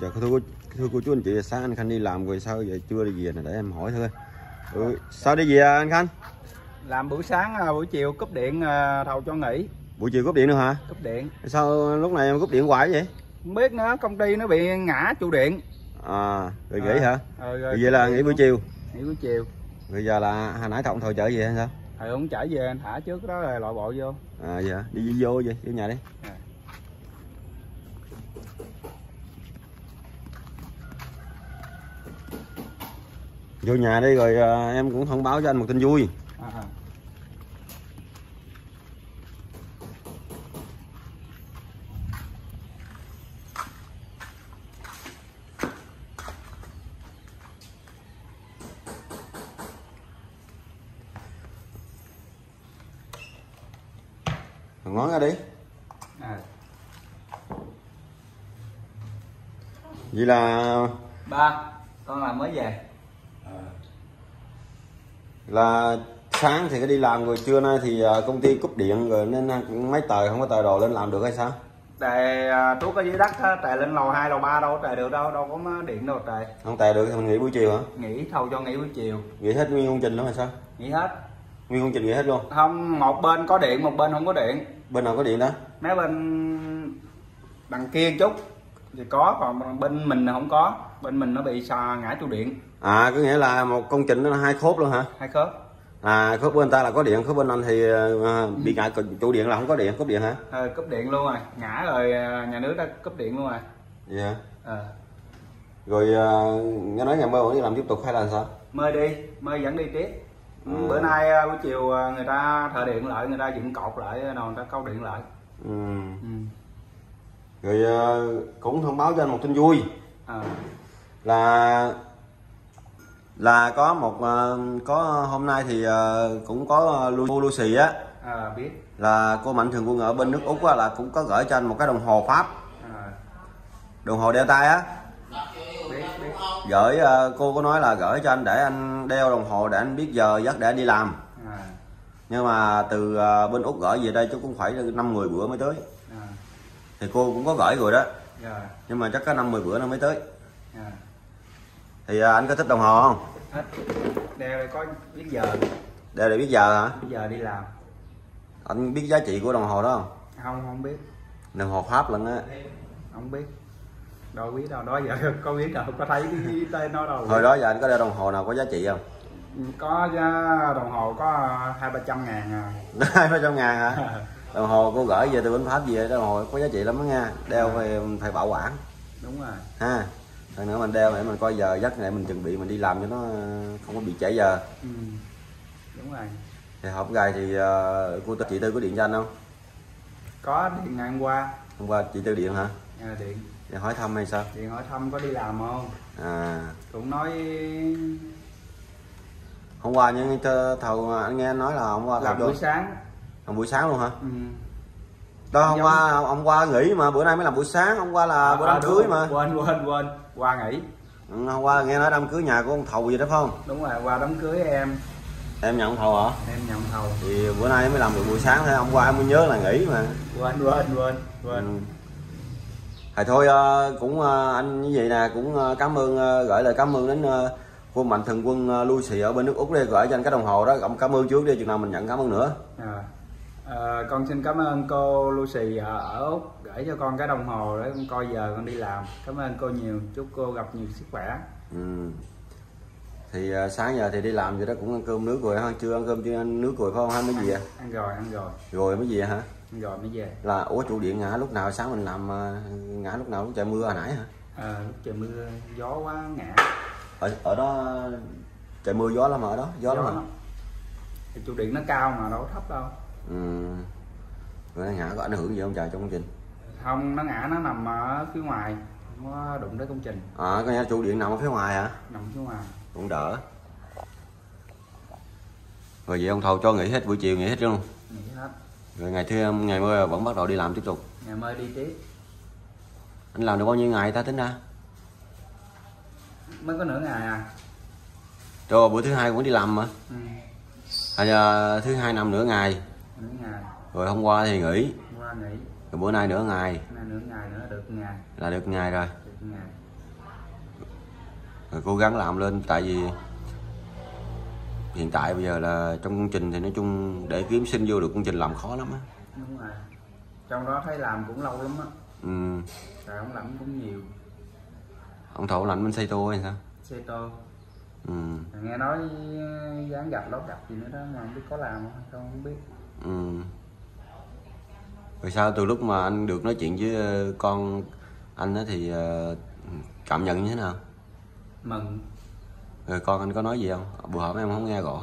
Dạ thưa cô, thưa cô chú anh chị sáng anh Khanh đi làm rồi sao giờ chưa đi về nè để em hỏi thôi. Ừ, sao đi về à, anh Khanh? làm buổi sáng à, buổi chiều cúp điện à, thầu cho nghỉ Buổi chiều cúp điện nữa hả? cúp điện Sao lúc này em cúp điện hoài vậy? không biết nữa công ty nó bị ngã trụ điện À, rồi À. nghỉ hả? ờ, Rồi vậy là nghỉ buổi chiều. nghỉ buổi chiều Rồi giờ là hồi nãy thọng thôi chở về hay sao? thầy không chở về anh thả trước đó rồi loại bộ vô À dạ, đi, đi vô vậy, vô nhà đi. À. Vô nhà đi rồi à, em cũng thông báo cho anh một tin vui. à, à. Ngón ra đi. à. Vậy là ba con làm mới về là sáng thì cái đi làm rồi trưa nay thì à, công ty cúp điện rồi nên à, mấy tờ không có tờ đồ lên làm được hay sao? trời à, tuốt ở dưới đất á, trời lên lầu 2, lầu 3 đâu trời được đâu đâu có điện đâu trời Không tè được thì mình nghỉ buổi chiều hả? nghỉ thầu cho nghỉ buổi chiều Nghỉ hết nguyên công trình đó hay sao? nghỉ hết Nguyên công trình nghỉ hết luôn. không một bên có điện một bên không có điện Bên nào có điện đó? mấy bên đằng kia chút thì có còn bên mình là không có bên mình nó bị xà ngã trụ điện À có nghĩa là một công trình nó là hai khốp luôn hả? hai khớp À khớp bên ta là có điện, khớp bên anh thì à, bị ngã chủ điện là không có điện, cúp điện hả? ờ, cúp điện luôn rồi ngã rồi à, nhà nước đã cúp điện luôn rồi Dạ. ờ. Rồi à, nghe nói ngày mai vẫn đi làm tiếp tục hay là sao? mời đi mời dẫn đi tiếp Ừ. bữa nay à, buổi chiều người ta thợ điện lại người ta dựng cột lại rồi người ta câu điện lại Ừ. ừ. Rồi à, cũng thông báo cho anh một tin vui à. là là có một à, có hôm nay thì à, cũng có Lu- Lucy á à biết là cô mạnh thường quân ở bên nước úc á, là cũng có gửi cho anh một cái đồng hồ pháp à. đồng hồ đeo tay á gửi ờ, cô có nói là gửi cho anh để anh đeo đồng hồ để anh biết giờ giấc để anh đi làm à. nhưng mà từ ờ, bên úc gửi về đây chắc cũng phải năm 10 bữa mới tới À. thì cô cũng có gửi rồi đó. Rồi nhưng mà chắc có năm 10 bữa nó mới tới. À. thì ờ, anh có thích đồng hồ không? Hết đeo đây có biết giờ. Đeo để biết giờ hả? Biết giờ đi làm. Anh biết giá trị của đồng hồ đó không? Không không biết. Đồng hồ pháp lần á. Không biết. Đâu biết đâu. Đó giờ có biết đâu. Có thấy cái tên nó đâu. Hồi đó giờ anh có đeo đồng hồ nào có giá trị không? Có đồng hồ có hai ba trăm ngàn à. Hai ba trăm ngàn hả đồng hồ cô gửi về từ bên pháp về đồng hồ có giá trị lắm đó nha. Đeo phải, phải bảo quản. Đúng rồi. Ha. Lần nữa mình đeo để mình coi giờ giấc này mình chuẩn bị mình đi làm cho nó ờ, không có bị trễ giờ. Ừ. đúng rồi. Thì hộp gài thì uh, cô chị tư có điện cho anh không? Có điện ngày hôm qua. Hôm qua chị tư điện hả? À, điện. Để hỏi thăm hay sao? Điện hỏi thăm có đi làm không? À. Cũng nói hôm qua nhưng thầu anh nghe nói là hôm qua làm buổi sáng làm buổi sáng luôn hả? Ừ. đó hôm Giống- qua hôm qua nghỉ mà bữa nay mới làm buổi sáng hôm qua là bữa À, đám đúng, cưới mà. Quên quên quên. Qua nghỉ. Ừ, hôm qua nghe nói đám cưới nhà của ông thầu gì đó phải không? Đúng rồi qua đám cưới em. Em nhận ông thầu hả? Em nhận thầu. Thì bữa nay mới làm được buổi sáng thôi hôm qua em mới nhớ là nghỉ mà. Quên quên quên Ừ. quên Thì thôi ờ, cũng ờ, anh như vậy nè cũng ờ, cảm ơn gửi lời cảm ơn đến cô mạnh thường quân ờ, Lucy ở bên nước Úc đây gửi cho anh cái đồng hồ đó cảm cảm ơn trước đi chừng nào mình nhận cảm ơn nữa. À. À, con xin cảm ơn cô Lucy ở, Úc gửi cho con cái đồng hồ để con coi giờ con đi làm. Cảm ơn cô nhiều. Chúc cô gặp nhiều sức khỏe. Ừ. thì ờ, sáng giờ thì đi làm vậy đó cũng ăn cơm nước rồi ha. Chưa ăn cơm chưa ăn nước rồi phải không? Hay gì à ăn rồi ăn rồi. Rồi mấy gì hả? Ăn rồi mới về. Là ủa trụ điện ngã lúc nào? Sáng mình làm ờ, ngã lúc nào? Lúc trời mưa hồi nãy hả? À, lúc trời mưa gió quá ngã. Ở ở đó trời mưa gió lắm ở đó gió, lắm mà. lắm. thì trụ điện nó cao mà đâu thấp đâu ừ. rồi nó ngã có ảnh hưởng gì không trời trong công trình? Không nó ngã nó nằm ở phía ngoài không có đụng tới công trình. À có nghĩa trụ điện nằm ở phía ngoài hả? Nằm phía ngoài. Cũng đỡ. Rồi vậy ông thầu cho nghỉ hết buổi chiều nghỉ hết luôn. Nghỉ hết rồi ngày thứ ngày mai vẫn bắt đầu đi làm tiếp tục. Ngày mai đi tiếp. Anh làm được bao nhiêu ngày ta tính ra? Mới có nửa ngày à. Rồi bữa thứ hai cũng đi làm mà. Ừ. à, giờ thứ hai ngày nửa ngày rồi hôm qua thì nghỉ. Qua nghỉ. Rồi bữa nay nửa ngày. Nay nửa ngày nữa được ngày. Là được ngày rồi. Được ngày. Rồi cố gắng làm lên tại vì hiện tại bây giờ là trong công trình thì nói chung để kiếm sinh vô được công trình làm khó lắm á. Đúng rồi. Trong đó thấy làm cũng lâu lắm á. Ừ. rồi ông làm cũng nhiều. Ông thổ lạnh bên xây tô hay sao? Xe tô ừ. nghe nói dán gạch lót gạch gì nữa đó mà không biết có làm không không biết Ừ. Rồi sao từ lúc mà anh được nói chuyện với ờ, con anh đó thì ờ, cảm nhận như thế nào? mừng Rồi con anh có nói gì không? Bữa hổm em không nghe rõ.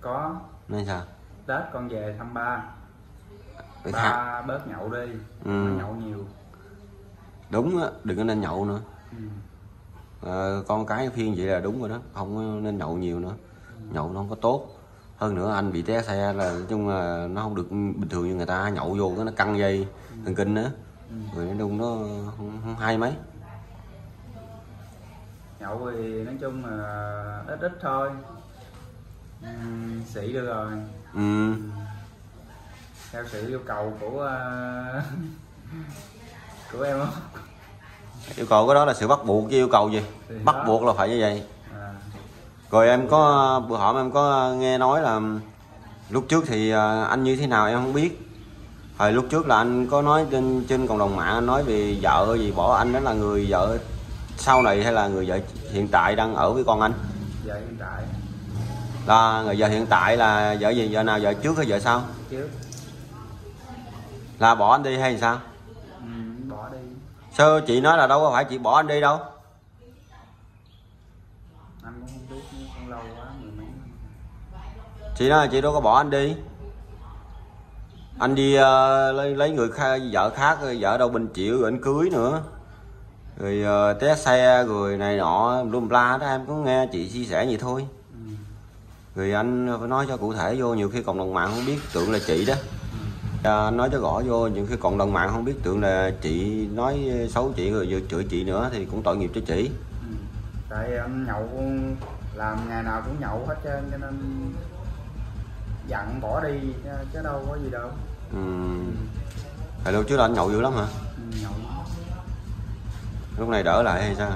có Nói sao? tết con về thăm ba Để tha- ba bớt nhậu đi Ừ. Nhậu nhiều Đúng á, đừng có nên nhậu nữa. ừ. Ờ, con cái phiên vậy là đúng rồi đó, không nên nhậu nhiều nữa. Nhậu nó không có tốt. Hơn nữa anh bị té xe là nói chung là nó không được bình thường như người ta nhậu vô cái nó căng dây thần kinh nữa. Rồi nói chung nó không, không hay mấy. nhậu thì nói chung là ít ít thôi ừ, sĩ được rồi Ừ. theo sự yêu cầu của ờ, của em không Yêu cầu cái đó là sự bắt buộc chứ yêu cầu gì? Thì Bắt đó. buộc là phải như vậy. Rồi em có bữa hổm em có nghe nói là lúc trước thì à, anh như thế nào em không biết. Hồi lúc trước là anh có nói trên trên cộng đồng mạng anh nói về vợ gì bỏ anh đó là người vợ sau này hay là người vợ hiện tại đang ở với con anh. giờ hiện tại Là người vợ hiện tại là vợ gì vợ nào vợ trước hay vợ sau? trước Là bỏ anh đi hay sao? ừ, bỏ đi Sơ chị nói là đâu có phải chị bỏ anh đi đâu. anh cũng không biết nữa, cũng lâu quá mười mấy năm Chị nói chị đâu có bỏ anh đi. Anh đi uh, lấy lấy người khác, vợ khác vợ đâu bình chịu rồi anh cưới nữa. Rồi uh, té xe rồi này nọ lum la đó em có nghe chị chia sẻ vậy thôi. Rồi anh phải nói cho cụ thể vô nhiều khi cộng đồng mạng không biết tưởng là chị đó. À, anh nói cho rõ vô những khi cộng đồng mạng không biết tưởng là chị nói xấu chị rồi vừa chửi chị nữa thì cũng tội nghiệp cho chị. Tại anh nhậu làm ngày nào cũng nhậu hết trơn cho nên dặn bỏ đi chứ, đâu có gì đâu Ừ. Hồi lúc trước là anh nhậu dữ lắm hả? ừ, nhậu Lúc này đỡ lại hay sao?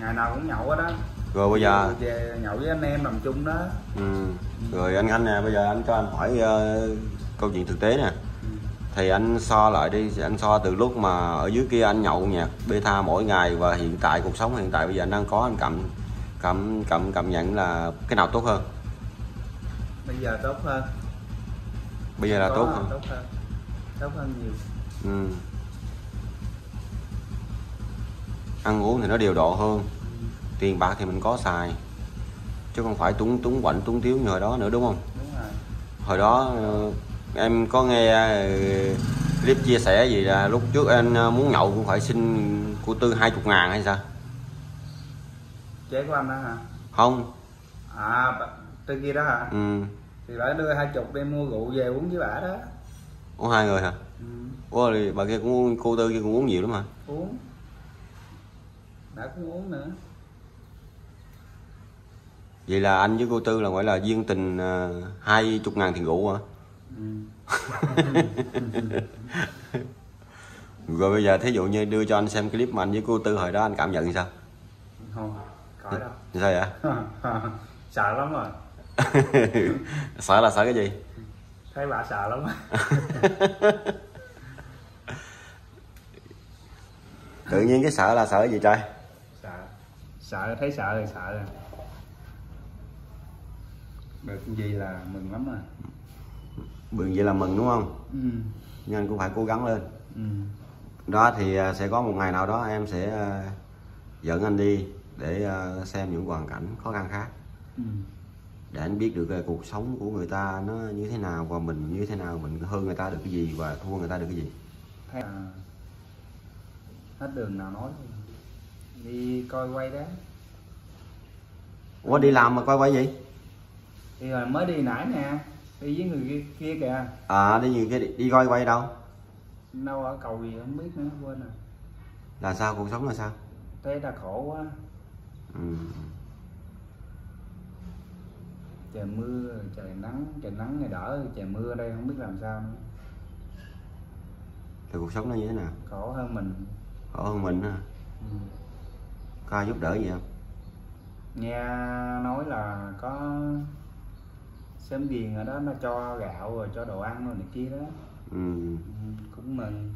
ngày nào cũng nhậu hết đó Rồi bây giờ về nhậu với anh em làm chung đó Ừ. Rồi anh anh nè, bây giờ anh cho anh hỏi ờ, câu chuyện thực tế nè. ừ. Thì anh so lại đi, anh so từ lúc mà ở dưới kia anh nhậu nhạc beta mỗi ngày và hiện tại cuộc sống hiện tại bây giờ anh đang có anh cảm cảm cảm cảm nhận là cái nào tốt hơn? Bây giờ tốt hơn Bây giờ là tốt hơn. tốt hơn tốt hơn nhiều Ừ. Ăn uống thì nó điều độ hơn, ừ. tiền bạc thì mình có xài. Chứ không phải túng túng quạnh túng thiếu như hồi đó nữa đúng không? đúng rồi hồi đó ờ, em có nghe ờ, clip chia sẻ gì là lúc trước em ờ, muốn nhậu cũng phải xin của tư hai chục ngàn hay sao chế của anh đó hả không à bà- từ kia đó hả? Ừ. Thì bà đưa hai chục đem mua rượu về uống với bà đó. Uống hai người hả? Ừ. ủa thì bà kia cũng uống cô tư kia cũng uống nhiều lắm hả? Uống. Đã cũng uống nữa. Vậy là anh với cô tư là gọi là duyên tình ờ, hai chục ngàn tiền rượu hả? Ừ. rồi bây giờ thí dụ như đưa cho anh xem clip mà anh với cô tư hồi đó anh cảm nhận sao? Không cõi đâu. sao vậy? Sợ lắm rồi sợ là sợ cái gì? Thấy bà sợ lắm. Tự nhiên cái sợ là sợ cái gì trời? Sợ. Sợ thấy sợ thì sợ. Rồi được gì là mừng lắm rồi. Bừng vậy là mừng đúng không? Ừ. nhưng anh cũng phải cố gắng lên. Ừ. đó thì à, sẽ có một ngày nào đó em sẽ à, dẫn anh đi để à, xem những hoàn cảnh khó khăn khác. Ừ. để anh biết được à, cuộc sống của người ta nó như thế nào và mình như thế nào mình hơn người ta được cái gì và thua người ta được cái gì. Thấy à, hết đường nào nói đi. Coi quay đó ủa đi làm mà coi quay gì? Thì rồi mới đi nãy nè đi với người kia, kia kìa. À đi gì cái đi, đi coi quay đâu? Đâu ở cầu gì không biết nữa quên rồi. Là sao cuộc sống là sao? Thấy ta khổ quá. Ừ. trời mưa trời nắng trời nắng ngày đỡ trời mưa đây không biết làm sao nữa. Thì cuộc sống nó như thế nào? Khổ hơn mình. Khổ hơn mình ha ừ. có ai giúp đỡ gì không? Nghe nói là có sớm ghiền ở đó nó cho gạo rồi cho đồ ăn rồi này kia đó. Ừ. ừ, cũng mừng.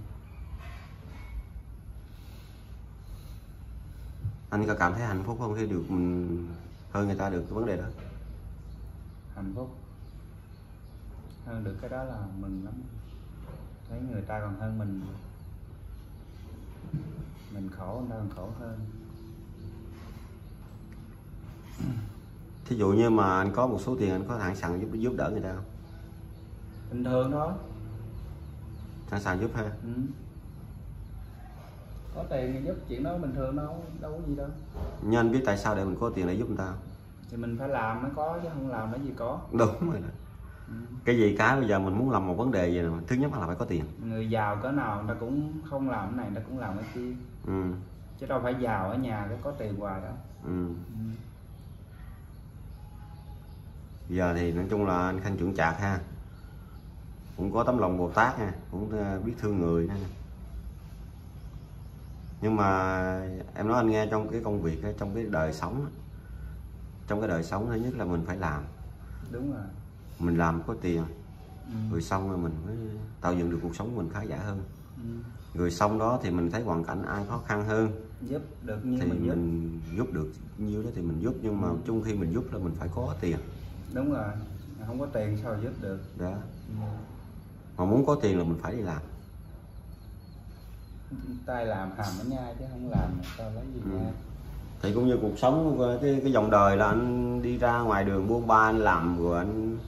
Anh có cảm thấy hạnh phúc không? Khi được mình hơn người ta được cái vấn đề đó hạnh phúc. Hơn được cái đó là mừng lắm. Thấy người ta còn hơn mình. Mình khổ người ta còn khổ hơn. Thí dụ như mà anh có một số tiền anh có sẵn sàng giúp giúp đỡ người ta không? Bình thường thôi. Sẵn sàng giúp ha? Ừ. có tiền thì giúp chuyện đó bình thường đâu đâu có gì đâu. Nhưng anh biết tại sao để mình có tiền để giúp người ta không? Thì mình phải làm mới có chứ không làm nó gì có đúng rồi đó. ừ. cái gì cái bây giờ mình muốn làm một vấn đề gì thứ nhất là phải có tiền người giàu cỡ nào người ta cũng không làm cái này người ta cũng làm cái kia ừ. chứ đâu phải giàu ở nhà cái có tiền hoài đâu Ừ. ừ. giờ thì nói chung là anh khanh chuẩn chạc ha cũng có tấm lòng bồ tát nha cũng ờ, biết thương người nè nhưng mà em nói anh nghe trong cái công việc trong cái đời sống trong cái đời sống thứ nhất là mình phải làm. Đúng rồi. Mình làm có tiền. Ừ. rồi xong rồi mình mới tạo dựng được cuộc sống của mình khá giả hơn. Ừ. rồi xong đó thì mình thấy hoàn cảnh ai khó khăn hơn giúp được như thì mình giúp. mình giúp được nhiêu đó thì mình giúp nhưng mà chung khi mình giúp là mình phải có tiền. Đúng rồi. Không có tiền sao giúp được. Đó ừ. mà muốn có tiền là mình phải đi làm. Tay làm hàm nó nhai chứ không làm sao lấy gì Ừ. nhai thì cũng như cuộc sống cái cái dòng đời là anh đi ra ngoài đường buôn ba anh làm rồi anh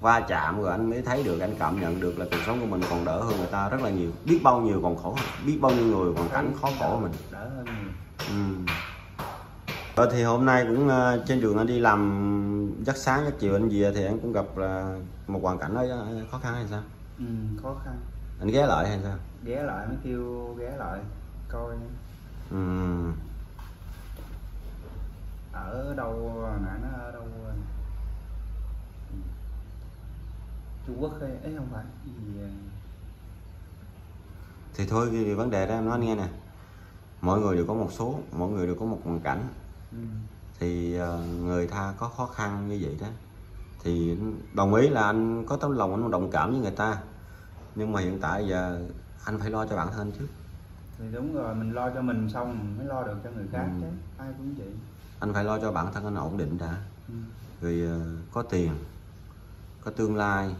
va chạm rồi anh mới thấy được anh cảm nhận được là cuộc sống của mình còn đỡ hơn người ta rất là nhiều. Biết bao nhiêu còn khổ biết bao nhiêu người còn cảnh khó khổ mình. Đỡ hơn ừ. Rồi thì hôm nay cũng ờ, trên đường anh đi làm giấc sáng giấc chiều anh về thì anh cũng gặp là một hoàn cảnh đó ờ, khó khăn hay sao? Ừ, khó khăn. Anh ghé lại hay sao? Ghé lại mới kêu ghé lại coi. Ừ. ở đâu nãy nó ở đâu. Trung Quốc hay ấy không phải gì thì thôi cái vấn đề đó em nói nghe nè. Mỗi người đều có một số mỗi người đều có một hoàn cảnh. Ừ. thì ờ, người ta có khó khăn như vậy đó. Thì đồng ý là anh có tấm lòng anh đồng cảm với người ta. Nhưng mà hiện tại giờ anh phải lo cho bản thân trước thì đúng rồi mình lo cho mình xong mình mới lo được cho người khác Ừ. chứ. Ai cũng vậy anh phải lo cho bản thân anh ổn định đã ừ. rồi ờ, có tiền có tương lai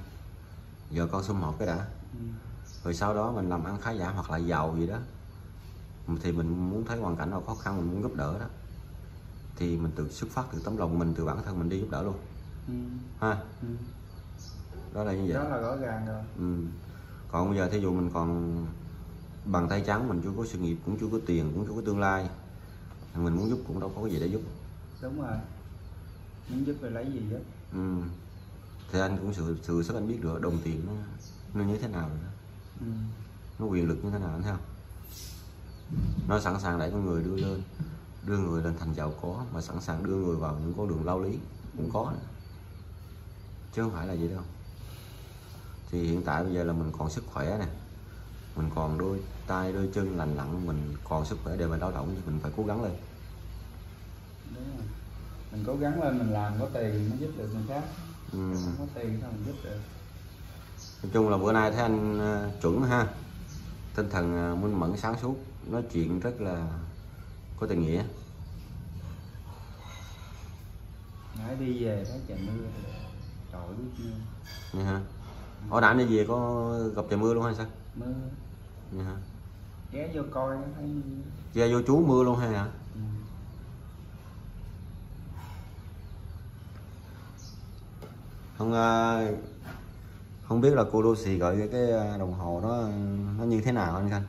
vợ con sum họp cái đã Ừ. rồi sau đó mình làm ăn khá giả hoặc là giàu gì đó thì mình muốn thấy hoàn cảnh nào khó khăn mình muốn giúp đỡ đó thì mình tự xuất phát từ tấm lòng mình từ bản thân mình đi giúp đỡ luôn Ừ. ha Ừ. đó là như vậy đó là rõ ràng rồi ừ. còn bây giờ thí dụ mình còn bằng tay trắng mình chưa có sự nghiệp cũng chưa có tiền cũng chưa có tương lai mình muốn giúp cũng đâu có cái gì để giúp đúng rồi muốn giúp thì lấy gì giúp ừ. thì anh cũng sự sự sức anh biết được đồng tiền nó nó như thế nào rồi đó. ừ. nó quyền lực như thế nào anh thấy không nó sẵn sàng đẩy con người đưa lên đưa người lên thành giàu có mà sẵn sàng đưa người vào những con đường lao lý cũng có nữa. chứ không phải là gì đâu thì hiện tại bây giờ là mình còn sức khỏe nè mình còn đôi tay đôi chân lành lặn mình còn sức khỏe để mình lao động thì mình phải cố gắng lên. Đúng rồi. Mình cố gắng lên mình làm có tiền mới giúp được người khác. Ừ. không có tiền sao mình giúp được. Nói chung là bữa nay thấy anh ờ, chuẩn ha. Tinh thần ờ, minh mẫn sáng suốt. Nói chuyện rất là có tình nghĩa. Nãy đi về thấy trời mưa. Trời biết mưa như ha ở đã đi về có gặp trời mưa luôn hay sao mưa. Ha ghé vô coi thấy ra vô chú mưa luôn hay hả? Ừ. không ờ, không biết là cô Lucy gọi cái, ờ, đồng hồ đó nó như thế nào anh khanh?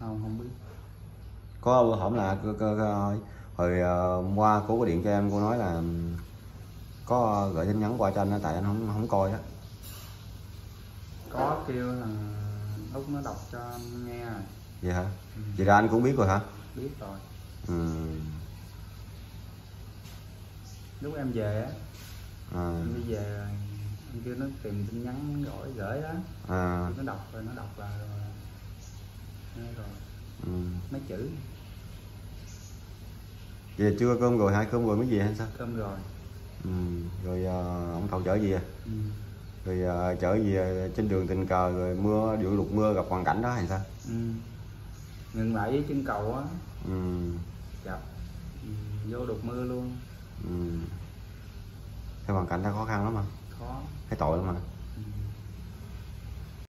Không không biết. Có hổm là cơ, cơ, cơ, hồi ờ, hôm qua cô có điện cho em cô nói là có gửi tin nhắn qua cho anh tại anh không không coi đó có kêu là út nó đọc cho anh nghe rồi. Vậy hả? Ừ. vậy là anh cũng biết rồi hả? Biết rồi. Ừ. lúc em về á à, em đi về anh kêu nó tìm tin nhắn gửi gửi đó à, nó đọc rồi nó đọc là rồi. Nghe rồi. Ừ. mấy chữ. Về chưa cơm rồi hai cơm rồi mới về hay sao? Cơm rồi. Ừ. rồi à, ông thầu chở gì à? Ừ. rồi chở gì à, trên đường tình cờ rồi mưa điện lục mưa gặp hoàn cảnh đó hay sao Ừ. ngừng lại với chân cầu á ừ. gặp ừ. vô đục mưa luôn Ừ. cái hoàn cảnh đó khó khăn lắm mà khó thấy tội lắm mà